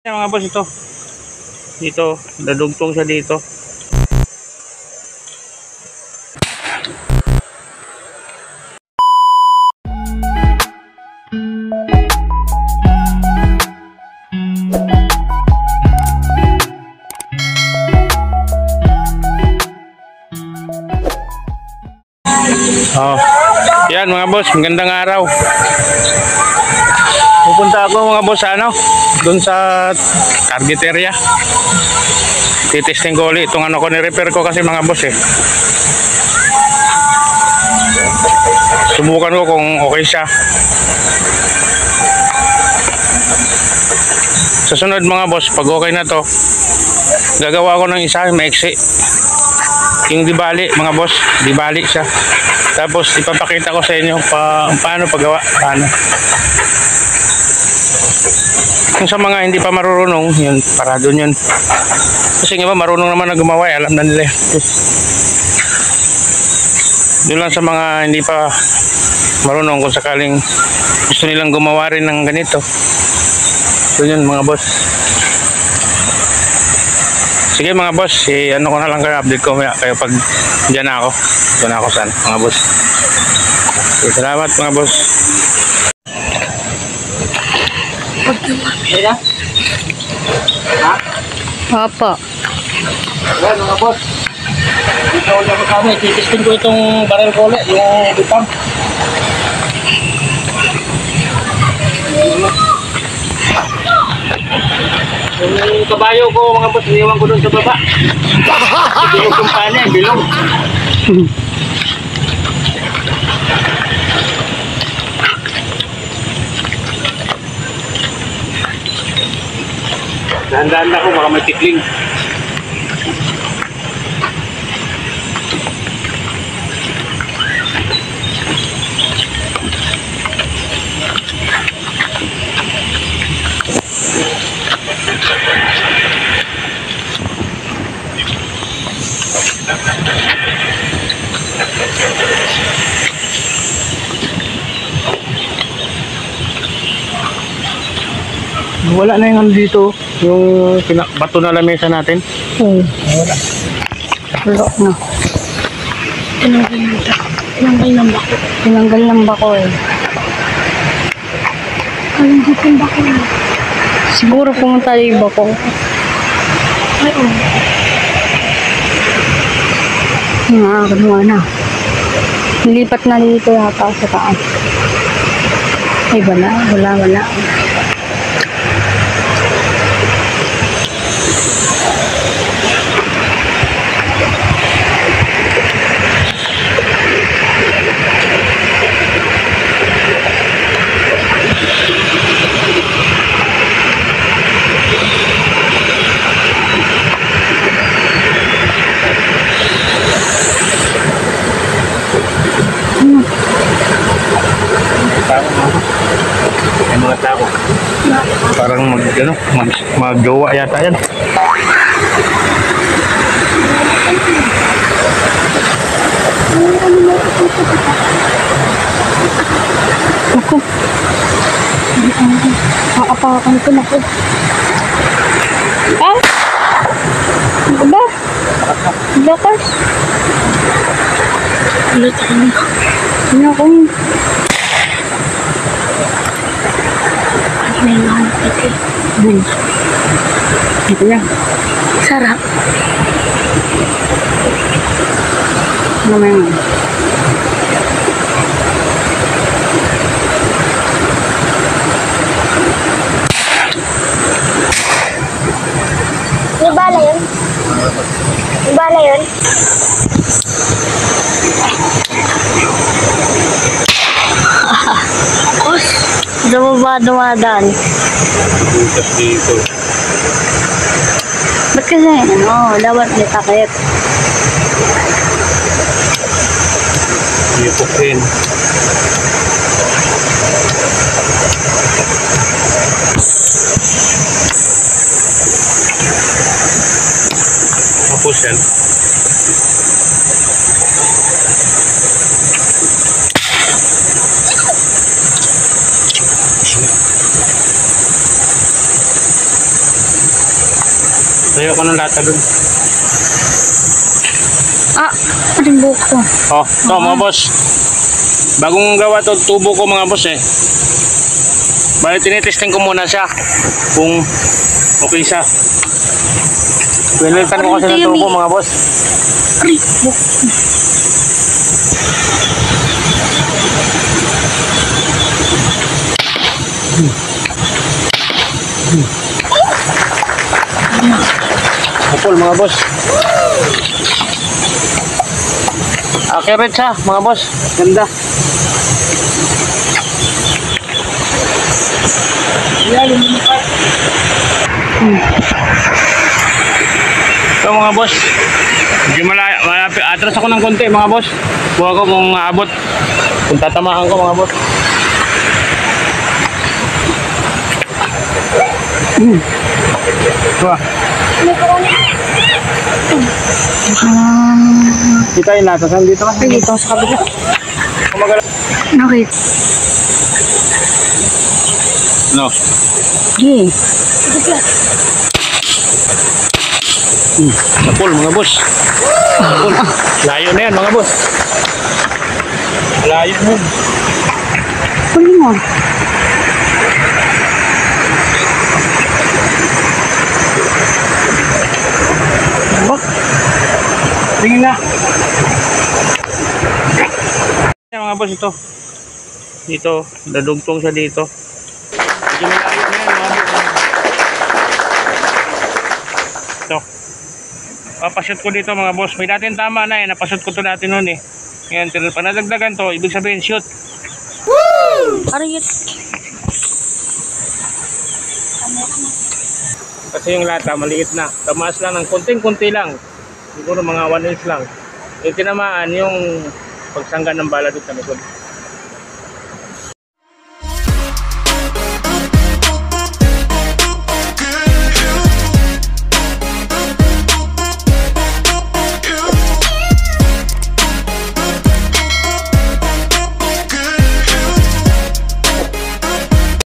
Yan mga boss ito. Dito, dadugtong siya dito. Oh. Yan mga boss, magandang araw. Pupunta ako mga boss ano, doon sa target area. Titesting ko ulit itong ano ko ni-repair ko kasi mga boss eh. Subukan ko kung okay siya. Sa sunod mga boss, pag okay na to, gagawa ko ng isa, maiksi. Yung di bali, mga boss, di bali siya. Tapos ipapakita ko sa inyo pa, paano paggawa, paano. Kung sa mga hindi pa marunong, yun, para doon yun. Kasi nga ba, marunong naman na gumawa, eh, alam na nila. eh. Doon lang sa mga hindi pa marunong kung sakaling gusto nilang gumawa rin ng ganito. So yun mga boss. Sige mga boss, eh, ano ko na lang kayo, update ko maya kayo pag dyan ako. Dyan na ako saan, mga boss. Okay, salamat mga boss. Kaya? Ha? Opo. Yan mga boss. Dito ulit ako kami. Titistin ko itong barrel ko ulit. Yung bipam. Yung kabayo ko mga boss. Iniwan ko doon sa baba. Bilog yung panin. Bilog. Dahan-dahan na ako. Baka may tikling. Wala na yung ano dito, yung bato na lamesa natin. Hmm. Wala na. Tinanggal ng bako. Tinanggal ng bako. Tinanggal ng bako eh. Kalungkot yung bako. Siguro pumunta yung bako. Ay, oh. Nga, kumuha na. Nilipat na dito yata sa taas. Ay, wala, wala, wala. May mga tao. Parang mag, ano, mag, mag-jowa yata yan. Ako. Kakapakan ko na ko. Ah! Ba? Bakas. Ulit ako na. Ano ako? Ano na yung hanap ito? Hmm. Ito yan. Sarap. Ano mo yan? May bala yun? May bala yun? Os, Diyan mo ba dumadaan? Butas dito. Ba't kasi, ano, dapat may takip. Dito rin. Tapos yan. Tuyo ko ng lata dun. Ah, ating buhok ko. Oh, to mga boss. Bagong gawa to tubo ko mga boss eh. Bali tinitesting ko muna siya kung okay siya. Pinalitan ko kasi ng tubo mga boss. Aray, buhok. Kapul mga boss. Accurate siya mga boss. Ganda. Ito mga boss. Medyo malapit. Atras ako ng konti mga boss. Buha ko kung aabot. Kung tatamaan ko mga boss. Ito Kita yung natasan dito kasi. Ay, dito sa kabila. Kumagala. Nakit. No. Sige. Kapul mga boss. Kapul. Layo na yan mga boss. Layo na yan. Huli mo. Tingin na. Yan mga boss ito. Dito, dadugtong siya dito. Medyo malayo na yan mga boss. Ito. Papashoot ko dito mga boss. May dating tama na eh. Napashoot ko to dati noon eh. Ngayon, pero pag nadagdagan to, ibig sabihin shoot. Aray, yun. Kasi yung lata maliit na. Tamaas lang ng konting-kunti lang. Siguro mga 1 inch lang. Yung tinamaan yung pagsangga ng bala doon sa likod.